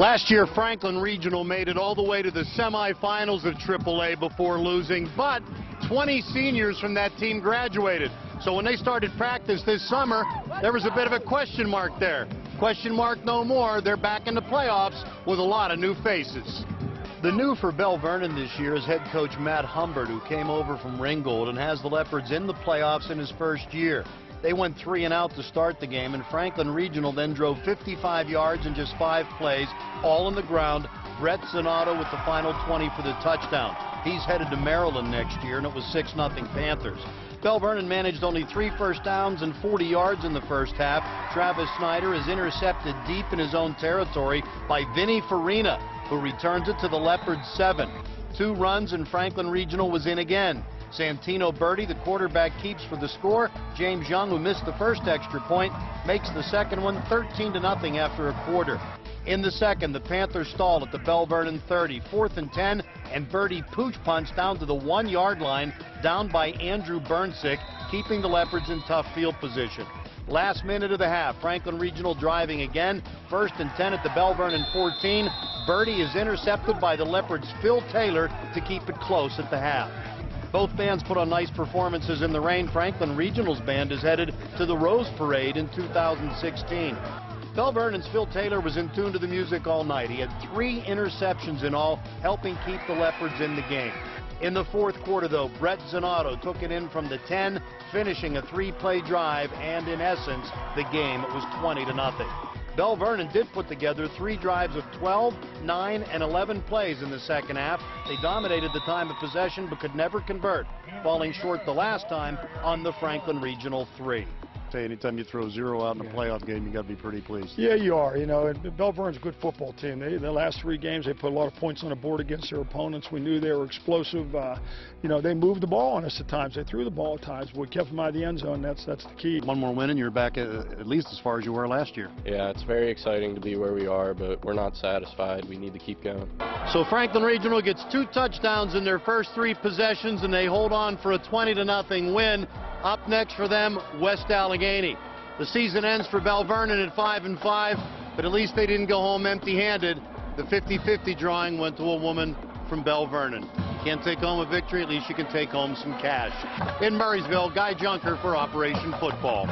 Last year, Franklin Regional made it all the way to the semifinals of AAA before losing, but 20 seniors from that team graduated. So when they started practice this summer, there was a bit of a question mark there. Question mark no more. They're back in the playoffs with a lot of new faces. The new for Belle Vernon this year is head coach Matt Humbert, who came over from Ringgold and has the Leopards in the playoffs in his first year. They went three and out to start the game, and Franklin Regional then drove 55 yards in just five plays, all on the ground. Brett Zanato with the final 20 for the touchdown. He's headed to Maryland next year, and it was 6-0 Panthers. Belle Vernon managed only three first downs and 40 yards in the first half. Travis Snyder is intercepted deep in his own territory by Vinny Farina, who returns it to the Leopards 7. Two runs, and Franklin Regional was in again. Santino Birdie, the quarterback, keeps for the score. James Young, who missed the first extra point, makes the second one 13 to nothing after a quarter. In the second, the Panthers stalled at the Belle Vernon 30, fourth and 10, and Birdie pooch punched down to the one-yard line, down by Andrew Burnsick, keeping the Leopards in tough field position. Last minute of the half, Franklin Regional driving again. First and 10 at the Belle Vernon 14. Birdie is intercepted by the Leopards' Phil Taylor to keep it close at the half. Both bands put on nice performances in the rain. Franklin Regional's band is headed to the Rose Parade in 2016. Belle Vernon's Phil Taylor was in tune to the music all night. He had three interceptions in all, helping keep the Leopards in the game. In the fourth quarter, though, Brett Zanato took it in from the 10, finishing a three-play drive, and in essence, the game was 20 to nothing. Belle Vernon did put together three drives of 12, 9, and 11 plays in the second half. They dominated the time of possession but could never convert, falling short the last time on the Franklin Regional 3 say anytime you throw zero out in a yeah. playoff game, you got to be pretty pleased. Yeah, you are. You know, Belle Vernon's a good football team. They, the last three games, they put a lot of points on the board against their opponents. We knew they were explosive. Uh, you know, they moved the ball on us at times. They threw the ball at times. We kept them out of the end zone. That's that's the key. One more win, and you're back at, at least as far as you were last year. Yeah, it's very exciting to be where we are, but we're not satisfied. We need to keep going. So Franklin Regional gets two touchdowns in their first three possessions, and they hold on for a 20 to nothing win. Up next for them, West Allegheny. The season ends for Belle Vernon at 5 and 5, but at least they didn't go home empty-handed. The 50-50 drawing went to a woman from Belle Vernon. Can't take home a victory, at least you can take home some cash. In Murrysville, Guy Junker for Operation Football.